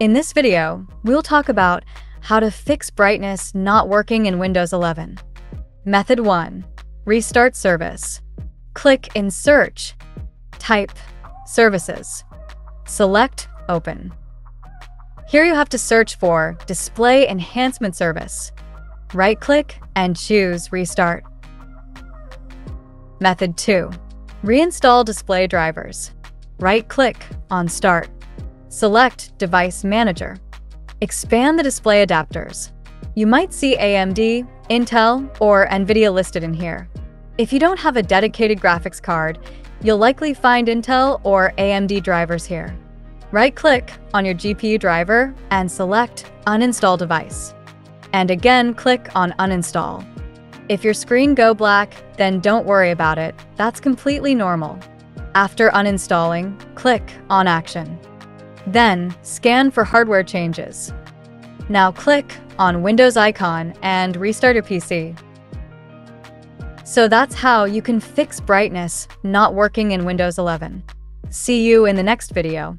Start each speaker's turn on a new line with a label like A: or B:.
A: In this video, we'll talk about how to fix brightness not working in Windows 11. Method 1. Restart service. Click in Search. Type Services. Select Open. Here you have to search for Display Enhancement Service. Right-click and choose Restart. Method 2. Reinstall display drivers. Right-click on Start. Select Device Manager. Expand the display adapters. You might see AMD, Intel, or NVIDIA listed in here. If you don't have a dedicated graphics card, you'll likely find Intel or AMD drivers here. Right-click on your GPU driver and select Uninstall Device. And again, click on Uninstall. If your screen go black, then don't worry about it. That's completely normal. After uninstalling, click on Action. Then, scan for hardware changes. Now click on Windows icon and restart your PC. So that's how you can fix brightness not working in Windows 11. See you in the next video.